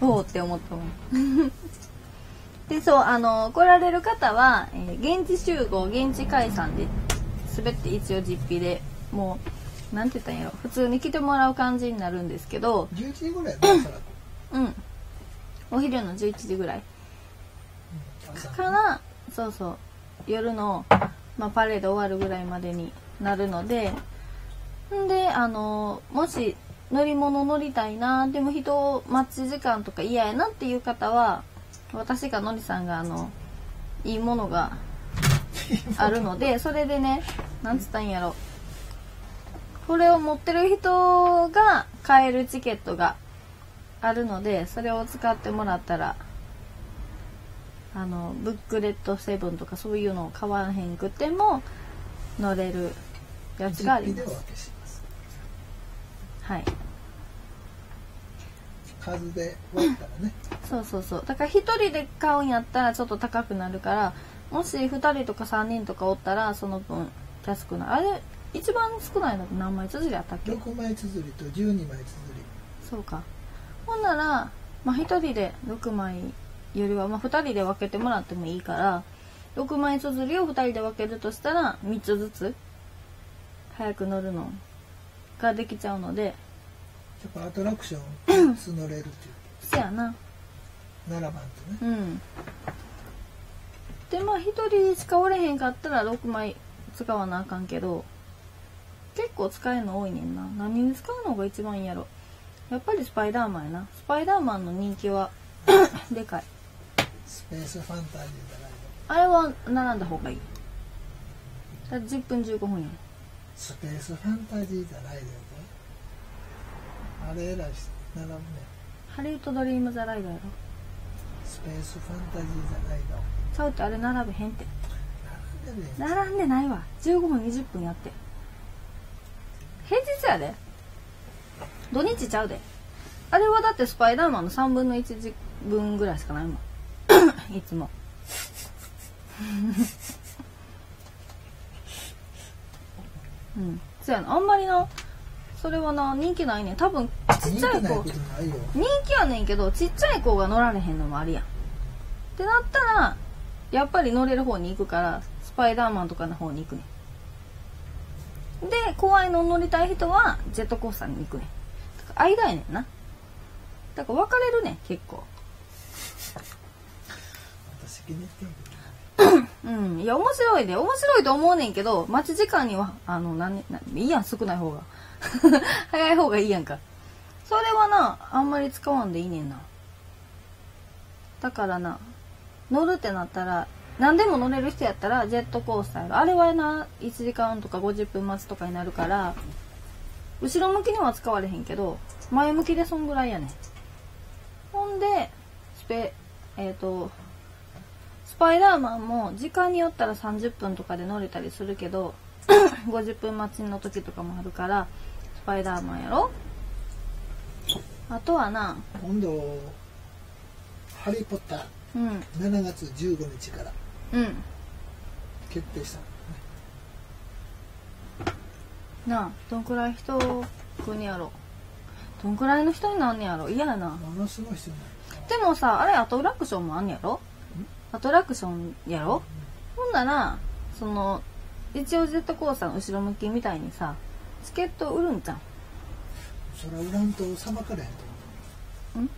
[SPEAKER 1] おおって思ったもん。でそうあの来られる方は、えー、現地集合現地解散で滑って一応実費でもうなんて言ったんやろ。普通に来てもらう感じになるんですけど。
[SPEAKER 2] 11時ぐらい
[SPEAKER 1] うん。お昼の11時ぐらい、からそうそう。夜の、まあ、パレード終わるぐらいまでになるのでんであのもし乗り物乗りたいなでも人待ち時間とか嫌やなっていう方は私がのりさんがあのいいものが あるのでそれでねなんつったんやろ。これを持ってる人が買えるチケットがあるのでそれを使ってもらったらあのブックレットセブンとかそういうのを買わへんくても乗れるやつがあります。はい。
[SPEAKER 2] 数で割ったらね、
[SPEAKER 1] そうそうそう。だから1人で買うんやったらちょっと高くなるからもし2人とか3人とかおったらその分安くなる。あれ一番少ないのって何枚綴りあったっけ
[SPEAKER 2] ？6枚綴りと12枚綴り。
[SPEAKER 1] そうか。ほんなら、まあ、1人で6枚よりは、まあ、2人で分けてもらってもいいから6枚綴りを2人で分けるとしたら3つずつ早く乗るのができちゃうので
[SPEAKER 2] やっぱアトラクションつ乗れるっていう。
[SPEAKER 1] そやな。
[SPEAKER 2] 7番とね。
[SPEAKER 1] うん。でまあ1人しかおれへんかったら6枚使わなあかんけど結構使えるの多いねんな。何に使うのが一番いいんやろ。やっぱりスパイダーマンやな。スパイダーマンの人気は でかい
[SPEAKER 2] スペースファンタジーじゃな。い
[SPEAKER 1] あれは並んだ方がいい。だって10分15分やん
[SPEAKER 2] スペースファンタジーじゃないでよあれえらい。し並ぶね。
[SPEAKER 1] ハリウッドドリームザライドやろ。
[SPEAKER 2] スペースファンタジーじゃないの
[SPEAKER 1] ちゃうってあれ並べへんって。
[SPEAKER 2] 並んでね
[SPEAKER 1] 並んでないわ。15分20分やって。平日やで。土日ちゃうで。あれはだってスパイダーマンの3分の1時分ぐらいしかないもん いつも。うん。そうやな。あんまりな。それはな人気ないねん。多分ちっちゃい子。
[SPEAKER 2] 人気
[SPEAKER 1] やねんけどちっちゃい子が乗られへんのもあるやん。ってなったらやっぱり乗れる方に行くからスパイダーマンとかの方に行くねん。で怖いの乗りたい人はジェットコースターに行くね間やねんな。だから分かれるねん結構
[SPEAKER 2] 私気に入ってんけど
[SPEAKER 1] うん。いや面白いで面白いと思うねんけど待ち時間にはあの何何いいやん少ない方が。早い方がいいやんか。それはなあんまり使わんでいいねんな。だからな乗るってなったら何でも乗れる人やったらジェットコースターやろ。あれはな1時間とか50分待つとかになるから後ろ向きには使われへんけど前向きでそんぐらいやねん。ほんでスペえっ、とパイダーマンも時間によったら30分とかで乗れたりするけど 50分待ちの時とかもあるからスパイダーマンやろ？あとはな
[SPEAKER 2] 今度ハリー・ポッター
[SPEAKER 1] うん。
[SPEAKER 2] 7月15日から
[SPEAKER 1] うん。
[SPEAKER 2] 決定した。
[SPEAKER 1] なあどんくらい人来んねやろ？どんくらいの人になんねやろ？嫌やな。
[SPEAKER 2] ものすごい人
[SPEAKER 1] でもさあれアトラクションもあんねやろ？アトラクションやろ？ほんならその一応ジェットコースターの後ろ向きみたいにさチケット売るんじゃん
[SPEAKER 2] それはウランとさばかれへんと思う、
[SPEAKER 1] ん？
[SPEAKER 2] うん、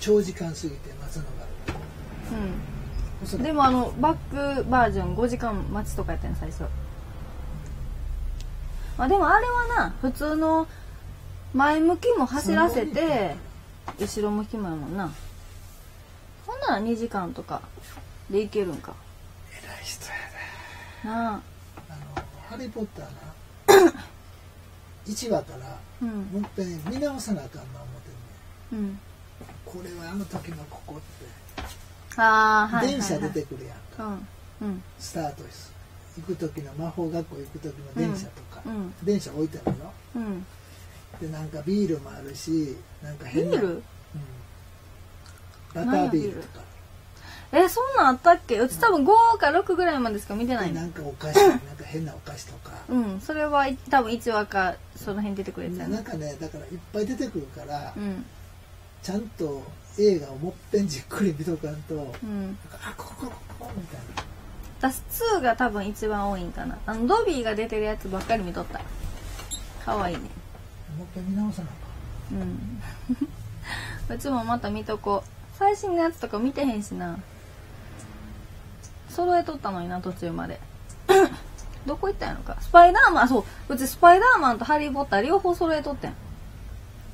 [SPEAKER 2] 長時間過ぎて待つのが。
[SPEAKER 1] うん。でもあのバックバージョン5時間待ちとかやったん最初。あでもあれはな普通の前向きも走らせて後ろ向きもやもんなら2時間とかでいけるんか。
[SPEAKER 2] 偉い人やで
[SPEAKER 1] なあ。
[SPEAKER 2] あの「ハリー・ポッターな」1話から
[SPEAKER 1] うん。
[SPEAKER 2] もっぺん見直さなあかんな思ってんね
[SPEAKER 1] うん。
[SPEAKER 2] これはあの時のここって。
[SPEAKER 1] ああはい
[SPEAKER 2] 電車出てくるやんか、
[SPEAKER 1] うんうん。
[SPEAKER 2] スタートです。行く時の魔法学校行く時の電車とか、
[SPEAKER 1] うん
[SPEAKER 2] 電車置いてあるよ
[SPEAKER 1] うん。
[SPEAKER 2] でなんかビールもあるしなんか変な
[SPEAKER 1] ビール？
[SPEAKER 2] うん、バタービールとか
[SPEAKER 1] えそんなんあったっけ？うち多分5か6ぐらいまでしか見てない
[SPEAKER 2] なんかお菓子 なんか変なお菓子とか、
[SPEAKER 1] うんそれはい多分1話かその辺出てくるやつや
[SPEAKER 2] な。
[SPEAKER 1] なん
[SPEAKER 2] かねだからいっぱい出てくるから、
[SPEAKER 1] うん。
[SPEAKER 2] ちゃんと映画をもっぺんじっくり見とかんと、
[SPEAKER 1] うん。
[SPEAKER 2] あここここみたいな。
[SPEAKER 1] 私2が多分一番多いんかな。あのドビーが出てるやつばっかり見とった。かわいいね。
[SPEAKER 2] もう一回見直さなあか
[SPEAKER 1] うん。うちもまた見とこう最新のやつとか見てへんしな。揃えとったのにな途中まで。どこ行ったんやろか。スパイダーマンそううちスパイダーマンとハリー・ポッター両方揃えとってん。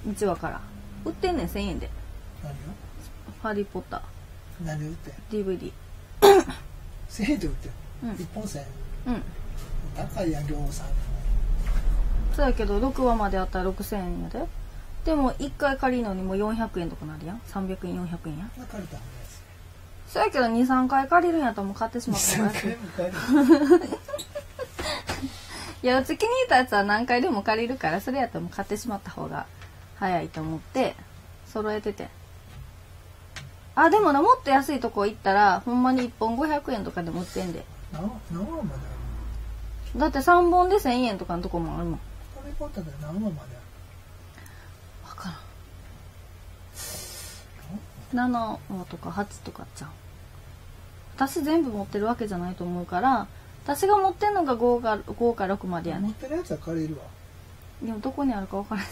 [SPEAKER 1] 1話から。売ってんねん1000円で。
[SPEAKER 2] 何を？
[SPEAKER 1] ハリー・ポッタ
[SPEAKER 2] 何売ってん？
[SPEAKER 1] ー DVD
[SPEAKER 2] 1000 円で売ってん
[SPEAKER 1] うん。
[SPEAKER 2] 1本1000円？
[SPEAKER 1] うん。
[SPEAKER 2] 高いやん量産
[SPEAKER 1] そうやけど6話まであったら6000円やででも1回借りるのにもう400円とかなるやん。300円400円や。そうやけど23回借りるんやったらもう買ってしまった方が安いやうち気に入ったやつは何回でも借りるからそれやったらもう買ってしまった方が早いと思って揃えてて。あでもなもっと安いとこ行ったらほんまに1本500円とかでも売ってんで。だって3本で1000円とかのとこもあるもん。
[SPEAKER 2] で何話まであ
[SPEAKER 1] 分からん7話とか8とかじゃん私全部持ってるわけじゃないと思うから私が持ってんのが5か ,5 か6までや
[SPEAKER 2] る持
[SPEAKER 1] ね
[SPEAKER 2] ってるやつは借りるわ。
[SPEAKER 1] でもどこにあるか分からん。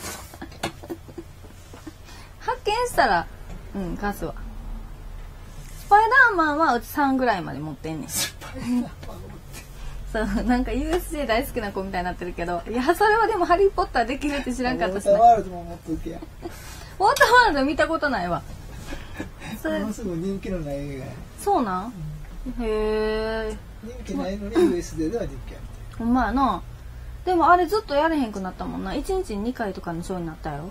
[SPEAKER 1] 発見したらうん貸すわ。スパイダーマンはうち3ぐらいまで持ってんねん。
[SPEAKER 2] スパイダーマン持って。
[SPEAKER 1] そうなんか USJ 大好きな子みたいになってるけどいやそれはでも「ハリー・ポッター」できるって知らんかったしな。
[SPEAKER 2] ウォーターワールドも持っとけや。
[SPEAKER 1] ウォーターワールド見たことないわそれ
[SPEAKER 2] ものすごい人気のない映画や。
[SPEAKER 1] そうなん？へえ
[SPEAKER 2] 人気ないのに USD では人気や。
[SPEAKER 1] ほんまやな。でもあれずっとやれへんくなったもんな。1日に2回とかのショーになったやろ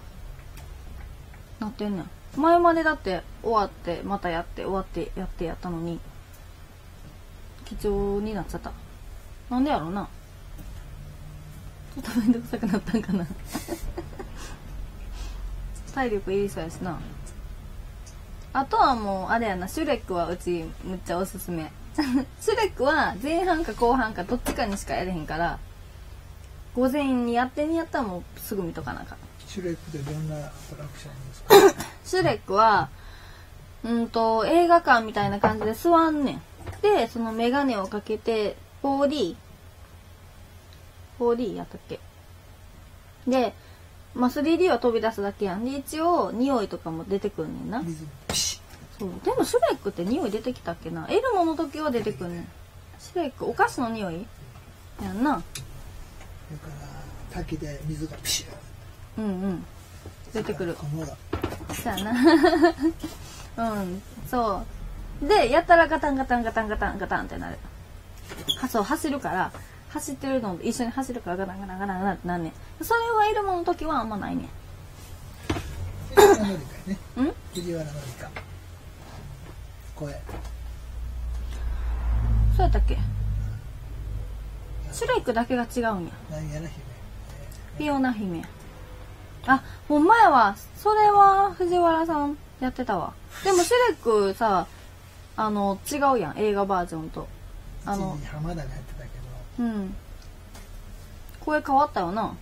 [SPEAKER 1] なってんねん。前までだって終わってまたやって終わってやってやったのに。貴重になっちゃった。なんでやろうな。ちょっとめんどくさくなったんかな。体力いりそうやしなあとはもうあれやなシュレックはうちむっちゃおすすめ。シュレックは前半か後半かどっちかにしかやれへんから午前にやってにやったらもうすぐ見とかなあかん。
[SPEAKER 2] シュレックでどんなアトラクションですか？
[SPEAKER 1] シュレックはうんと映画館みたいな感じで座んねん。でそのメガネをかけて 4D4D やったっけ？で、まあ、3D は飛び出すだけやん。で一応匂いとかも出てくんねんな。そう。でもシュレックって匂い出てきたっけな。エルモの時は出てくんねん。シュレックお菓子の匂いやんな。
[SPEAKER 2] ッそれから滝で水がピシッ。
[SPEAKER 1] うんうん。出てくる。そうやな。うん。そう。でやったらガタンガタンガタンガタンガタンってなる。はそう走るから走ってるのと一緒に走るからガタンガタンガタンガタンってなんねん。それはエルモの時はあんまないね
[SPEAKER 2] 藤原紀香やね。
[SPEAKER 1] んん？
[SPEAKER 2] 藤原紀香。声。
[SPEAKER 1] そうやったっけ？シュレイクだけが違うんや。
[SPEAKER 2] 何やら姫
[SPEAKER 1] ピオナ姫。あほんまやわ。それは藤原さんやってたわ。でもシュレックさあの違うやん。映画バージョンと。あ
[SPEAKER 2] 一
[SPEAKER 1] の
[SPEAKER 2] 時浜田がやって
[SPEAKER 1] うん。声変わったよな。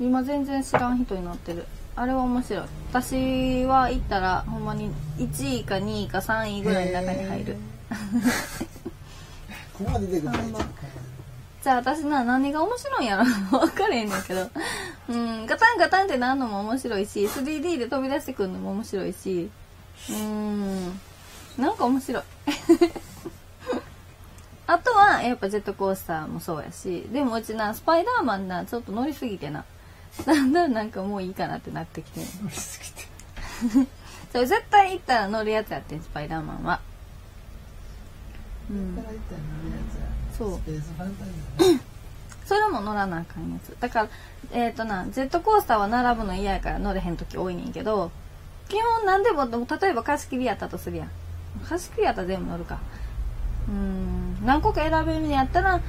[SPEAKER 1] 今全然知らん人になってる。あれは面白い。私は行ったらほんまに1位か2位か3位ぐらいの中に入る。
[SPEAKER 2] ここまで出てくる
[SPEAKER 1] じゃあ私な何が面白いんやろ 分かれへんねんけど。うん。ガタンガタンってなんのも面白いし 3D で飛び出してくるのも面白いし。うん。なんか面白いあとはやっぱジェットコースターもそうやしでもうちなスパイダーマンなちょっと乗りすぎてな。だんだんなんかもういいかなってなってきて。
[SPEAKER 2] 乗りすぎて。
[SPEAKER 1] それ絶対行ったら乗るやつやってんスパイダーマンは。うん。そう。それも乗らなあかんやつ。だからえっ、となジェットコースターは並ぶの嫌やから乗れへん時多いねんけど基本何でもでも例えば貸し切りやったとするやん。貸し切りやったら全部乗るか。うん何個か選べるんやったら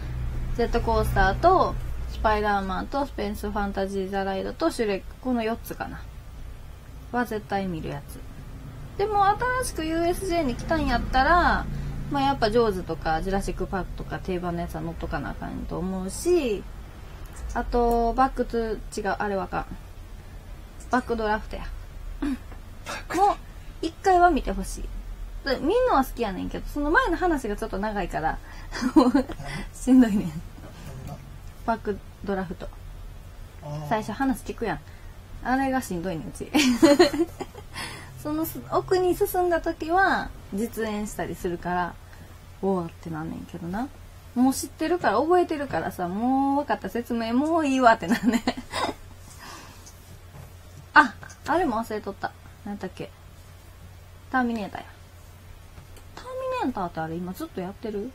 [SPEAKER 1] ジェットコースターとスパイダーマンとスペースファンタジー・ザ・ライドとシュレック。この4つかな。は絶対見るやつ。でも新しく USJ に来たんやったらまあやっぱジョーズとかジュラシック・パークとか定番のやつは乗っとかなあかんと思うしあとバックトゥ違うあれわかん。バックドラフトや。もう一回は見てほしい。で見んのは好きやねんけどその前の話がちょっと長いから しんどいねん。バックドラフト。最初話聞くやん。あれがしんどいねんうち。そのす奥に進んだ時は実演したりするからおおってなんねんけどな。もう知ってるから覚えてるからさもう分かった説明もういいわってなんねん。ああれも忘れとった。何だっけ。ターミネーターやターミネーターってあれ今ずっとやってる？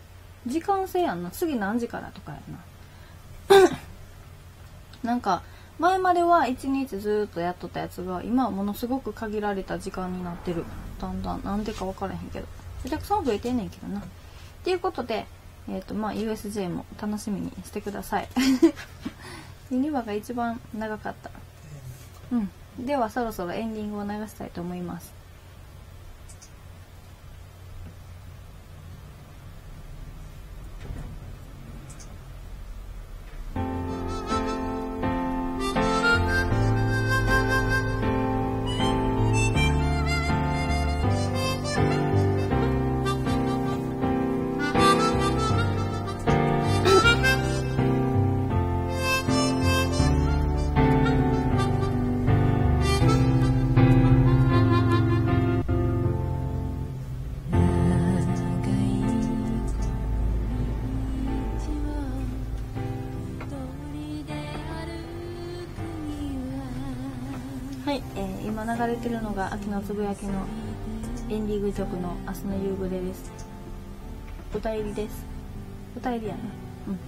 [SPEAKER 1] 時間制やんな。次何時からとかやな。なんか前までは一日ずっとやっとったやつが今はものすごく限られた時間になってる。だんだん。なんでか分からへんけど。お客さんは増えてんねんけどな。っていうことでえっ、とまあ USJ も楽しみにしてください。ユニバが一番長かった。うん。ではそろそろエンディングを流したいと思います。今流れてるのが秋のつぶやきのエンディング曲の「明日の夕暮れ」です。歌入りです。歌入りやな。うん。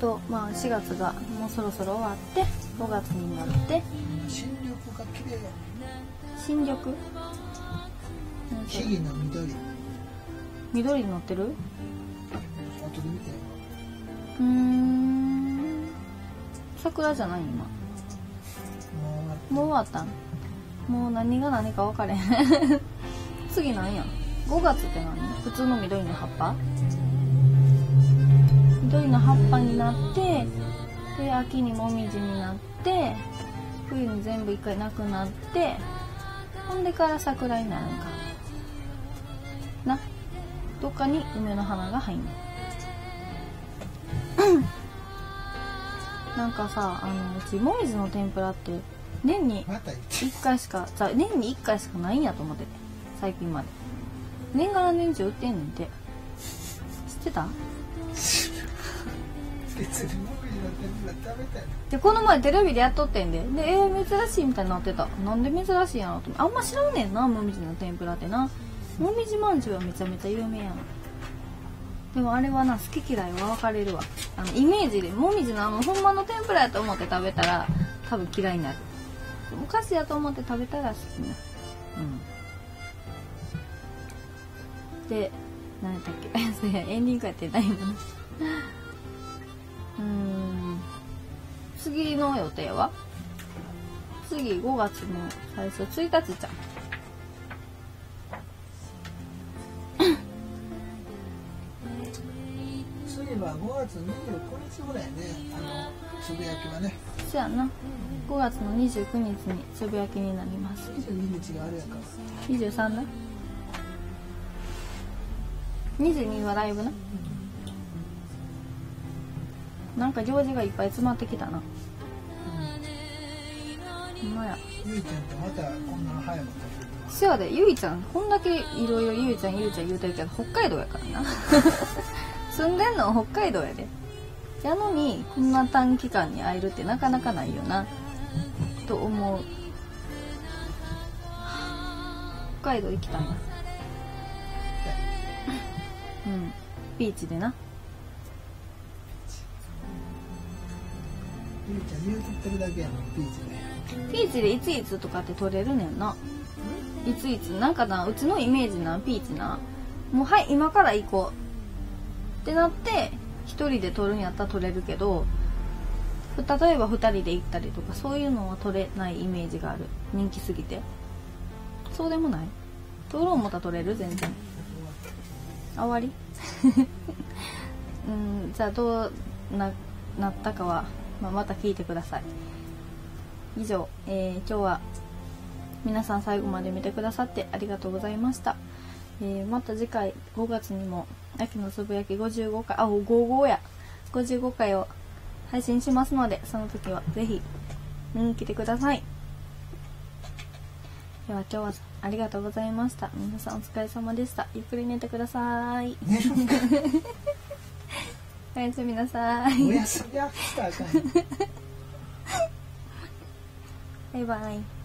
[SPEAKER 1] とまあ4月がもうそろそろ終わって5月になって。
[SPEAKER 2] 新緑が綺麗よ
[SPEAKER 1] 新緑？
[SPEAKER 2] 木々の緑。
[SPEAKER 1] 緑に乗ってる？
[SPEAKER 2] 後で見てよ。
[SPEAKER 1] うーん桜じゃない今。
[SPEAKER 2] もう
[SPEAKER 1] 終わった。ん？もう何が何か分かれへん。次なんや。5月って何？普通の緑の葉っぱ？緑の葉っぱになってで秋にもみじになって冬に全部一回なくなってほんでから桜になるんか。な。どっかに梅の花が入んねなんかさあのうちもみじの天ぷらって年に
[SPEAKER 2] また言って
[SPEAKER 1] 1回しかじゃあ年に1回しかないんやと思ってて最近まで。年がら年中売ってんねんて。知ってた？でこの前テレビでやっとってんで。でえー、珍しいみたいになってた。なんで珍しいんやろと思って。あんま知らんねんなもみじの天ぷらってな。もみじまんじゅうはめちゃめちゃ有名やんでもあれはな好き嫌いは分かれるわ。あのイメージでもみじのあのほんまの天ぷらやと思って食べたら多分嫌いになる。お菓子やと思って食べたら好きな。うん。で何やったっけ？そうやエンディングやってないもん。うん。次の予定は？次5月の最初1日じゃん
[SPEAKER 2] 次は5月29日ぐらいねあのつぶやきはね。
[SPEAKER 1] そやな。5月の29日につぶやきになります。
[SPEAKER 2] 22日があれやか。ら
[SPEAKER 1] 23だ。22はライブな。なんか行事がいっぱい詰まってきたな。ほんまや。
[SPEAKER 2] ゆいちゃんとまたこんな早く
[SPEAKER 1] せやで。ゆいちゃんこんだけいろいろゆいちゃんゆいちゃん言うてるけど北海道やからな住んでんの？は北海道やで。やのにこんな短期間に会えるってなかなかないよな。と思う。北海道行きたいな。うん。ビーチでな。
[SPEAKER 2] ゆいちゃん言うとってるだけやのピーチで。
[SPEAKER 1] ピーチでいついつとかって取れるねんな。いついつ。なんかなうちのイメージなピーチな。もうはい今から行こうってなって一人で取るんやったら取れるけど例えば二人で行ったりとかそういうのは取れないイメージがある。人気すぎて。そうでもない。取ろう思ったら取れる全然。あ終わり？うんじゃあどうななったかは、まあ、また聞いてください。以上、えー今日は皆さん最後まで見てくださってありがとうございました、えーまた次回5月にも秋のつぶやき55回あ55や。55回を配信しますのでその時はぜひ見に来てください。では今日はありがとうございました。皆さんお疲れ様でした。ゆっくり寝てください。おやすみなさい。
[SPEAKER 2] おやすみはしたらあかんよ
[SPEAKER 1] バイバイ